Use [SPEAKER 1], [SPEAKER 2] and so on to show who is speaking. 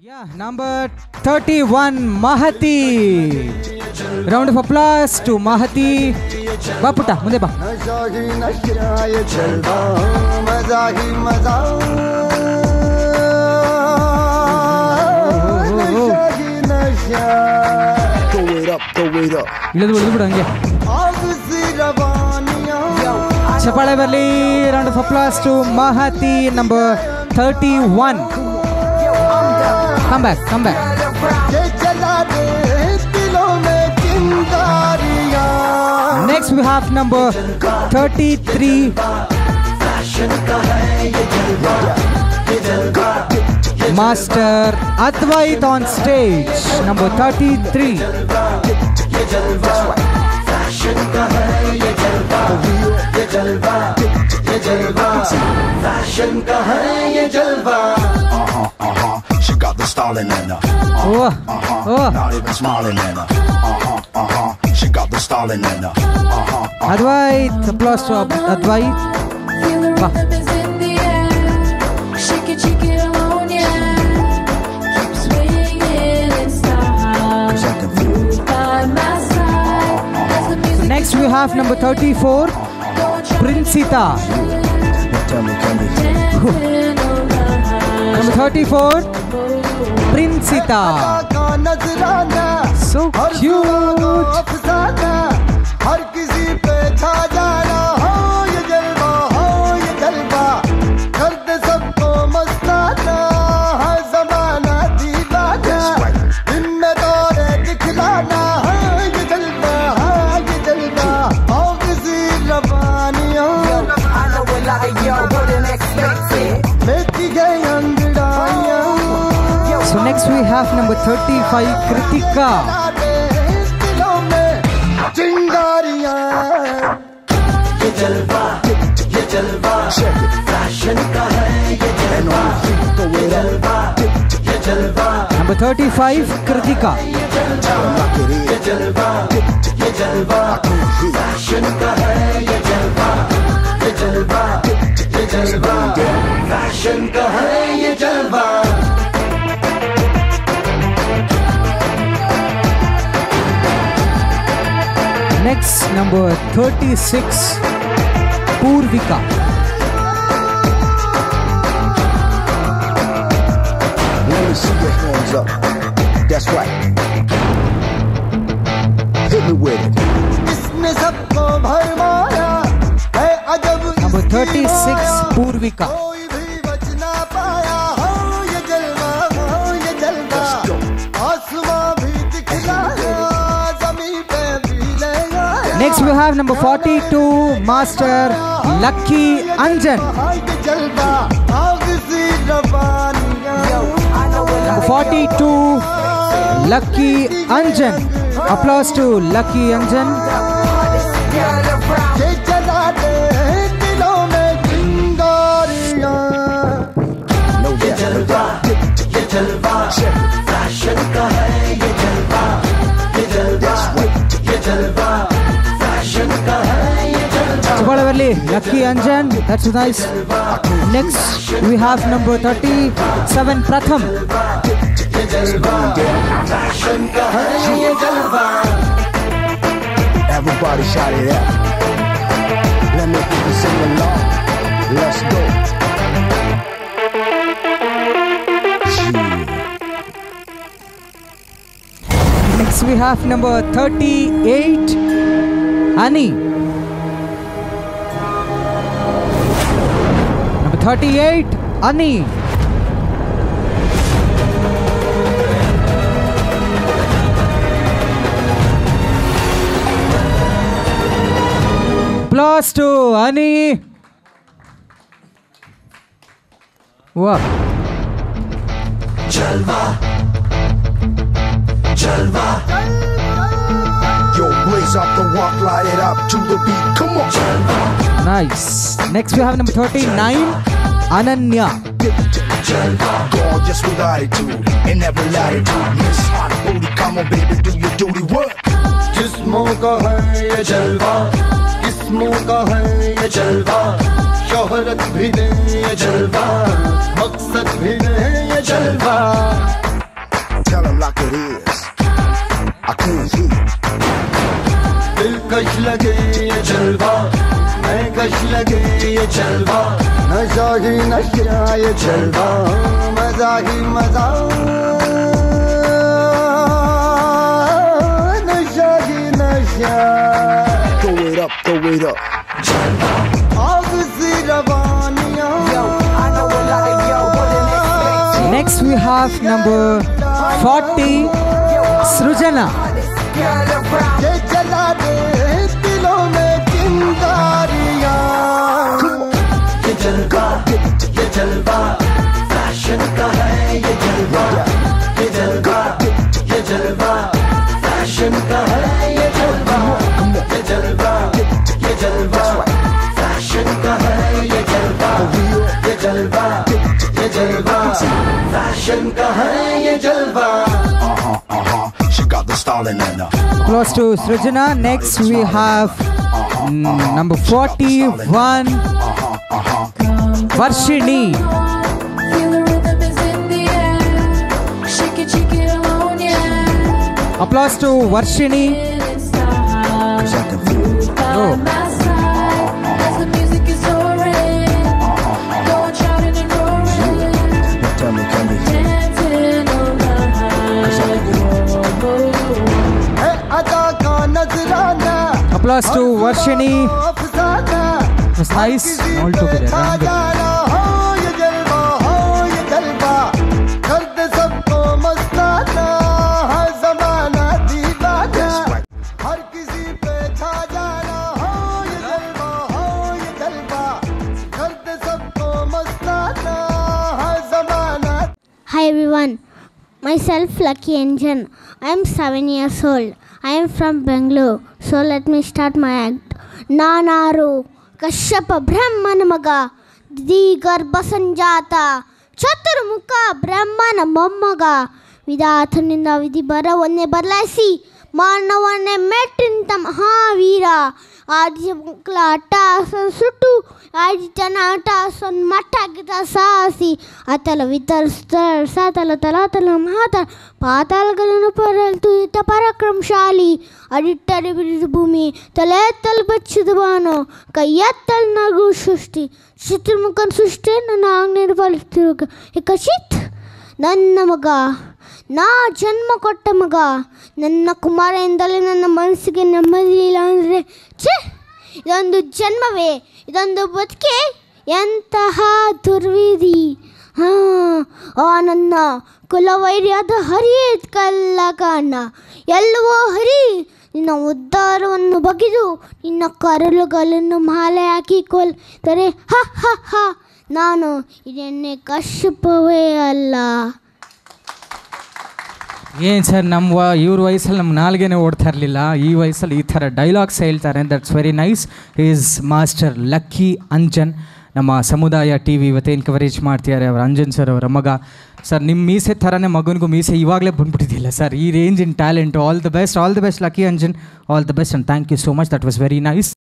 [SPEAKER 1] Yeah, number 31, Mahati. Round of applause to Mahati.
[SPEAKER 2] Baputa, munde ba. Throw it up, throw it up.
[SPEAKER 1] ಇಳಿದು ಉಳಿದು ಬಿಡು ಹಂಗೆ ಚಪ್ಪಾಳೆ ಬರಲಿ round of applause to Mahati number thirty one Come back. Next we have number 33. Master Advait on stage, number 33.
[SPEAKER 3] Fashion ka hai ye jalwa smiling in her.
[SPEAKER 1] Uh, uh, uh,
[SPEAKER 3] not even smiling in her. Uh-huh, uh-huh. She got the styling in her. Uh-huh, uh-huh.
[SPEAKER 1] Advait, applause
[SPEAKER 4] to Advait.
[SPEAKER 1] Bah.
[SPEAKER 4] So next we
[SPEAKER 1] have number 34, Princita. Number 34, Princita
[SPEAKER 2] Next we have number
[SPEAKER 4] 35, Kritika.
[SPEAKER 1] जलवा ये जलवा fashion
[SPEAKER 2] का है ये जलवा ये जलवा ये जलवा नंबर थर्टी फाइव कृतिका ये जलवा ये जलवा फैशन का
[SPEAKER 1] है ये जलवा
[SPEAKER 2] ये जलवा ये
[SPEAKER 1] जलवा फैशन का है ये जलवा number 36, Purvika.
[SPEAKER 2] Let me see your hands up. That's right. Hit me with it.
[SPEAKER 1] Number 36, Purvika. Next we have number 42, Master
[SPEAKER 2] Lucky Anjan. Number 42, Lucky Anjan. Applause
[SPEAKER 1] to Lucky Anjan. Lucky Anjan, that's nice. Next, we have number 37, Pratham.
[SPEAKER 2] Everybody shout it out. Let me people sing along. Let's go.
[SPEAKER 1] Next, we have number 38, Annie. 38 Ani. Plus two Ani. वाह जलवा जलवा
[SPEAKER 3] Yo, blaze up the walk, light it up to the beat. Come on.
[SPEAKER 1] Nice. Next we have number 39. Ananya
[SPEAKER 3] Gorgeous with attitude in every latitude. Miss Hot Booty, come on, baby, do your duty work.
[SPEAKER 2] जिस्मों का है ये जलवा किस्मों का है ये जलवा शोहरत भी दे ये जलवा मकसद भी दे ये जलवा Tell him like it is I can't hear दिलकश लगे नश लगे ये जलवा नशा ही नशा ये जलवा मजा ही मजा नशा ही नशा
[SPEAKER 3] Throw it up, throw it up
[SPEAKER 2] जलवा अब से रवानियाँ
[SPEAKER 1] Next we have number 40 Srujana.
[SPEAKER 3] Uh-huh, uh-huh. the का in जलवा
[SPEAKER 1] Close to Srijana. Next we have uh-huh, mm, number 41, Varshini. Applause to Varshini. Oh. Applause to Varshini. It was nice all together.
[SPEAKER 5] Hi everyone, myself Lucky Engine. I am 7 years old. I'm from Bengaluru so let me start my act నానారు Kashyapa బ్రహ్మణ మగ the గర్భ సంజాత ಚತುರ್ಮುಖ ಬ್ರಹ್ಮನ ಮೊಮ್ಮಗ ವಿಧಾತನಿಂದ ವಿಧಿ ಬರವನ್ನೇ ಬದಲಾಯಿಸಿ ಮಾನವನ್ನೇ ಮೆಟ್ಟಿನಿಂದ ಮಹಾವೀರ ಆದಿಮುಕ್ಲ ಅಟ್ಟಾಸನ್ ಸುಟ್ಟು ಆದಿಜನ ಅಟ್ಟಾಸನ್ ಮಟ್ಟಾಗಿದ ಸಾಹಸಿ ಅತಲ ವಿತರಿಸ್ತ ಸತಲ ತಲಾತಲ ಮಹಾತಲ ಪಾತಾಳಗಳನ್ನು ಪರಲ್ತು ಅತ್ಯಂತ ಪರಾಕ್ರಮಶಾಲಿ ಅಡಿಟ್ಟರೆ ಬಿಡಿದು ಭೂಮಿ ತಲೆತ್ತಲು ಬಚ್ಚಿದ ಬಾನು ಕೈಯತ್ತಲ್ ನಗು ಸೃಷ್ಟಿ ಚಿತ್ರಮುಖನ ಸೃಷ್ಟಿ ನನ್ನ ಆಂಗ್ನೇರು ಪಾಲಿಸ್ತಿರುವಾಗ ಕಶಿತ್ ನನ್ನ ಮಗ ನಾ ಜನ್ಮ ಕೊಟ್ಟ ಮಗ ನನ್ನ ಕುಮಾರ ಎಂದಲೇ ನನ್ನ ಮನಸ್ಸಿಗೆ ನೆಮ್ಮದಿ ಇಲ್ಲ ಅಂದರೆ ಛೆ ಇದೊಂದು ಜನ್ಮವೇ ಇದೊಂದು ಬದುಕೆ ಎಂತಹ ದುರ್ವಿಧಿ ಆ ನನ್ನ ಹರಿ ಹರಿಯೇ ಕಲ್ಲ ಎಲ್ಲವೋ ಹರಿ ನಿನ್ನ ಉದ್ಧಾರವನ್ನು ಬಗೆದು ನಿನ್ನ ಕರಳುಗಳನ್ನು ಮಾಲೆ ಹಾಕಿ ತರೆ ಹ ಹ ಹ ನಾನು ಇದನ್ನೇ ಕಶ್ಯಪವೇ ಅಲ್ಲ
[SPEAKER 1] ಏನು ಸರ್ ನಮ್ಮ ಇವ್ರ ವಯಸ್ಸಲ್ಲಿ ನಮ್ಮ ನಾಲ್ಗೇನೆ ಓಡ್ತಾ ಇರಲಿಲ್ಲ ಈ ವಯಸ್ಸಲ್ಲಿ ಈ ಥರ ಡೈಲಾಗ್ಸ್ ಹೇಳ್ತಾರೆ that's very nice is master lucky Anjan ನಮ್ಮ ಸಮುದಾಯ ಟಿ ವಿ ಇವತ್ತು ಕವರೇಜ್ ಮಾಡ್ತಿದ್ದಾರೆ ಅವರ ಅಂಜನ್ ಸರ್ ಅವರ ಮಗ ಸರ್ ನಿಮ್ಮ ಮೀಸೆ ಥರನೇ ಮಗನಿಗೂ ಮೀಸೆ ಇವಾಗಲೇ ಬಂದ್ಬಿಟ್ಟಿದ್ದಿಲ್ಲ ಸರ್ ಈ range in talent all the best all the best lucky Anjan all the best and thank you so much that was very nice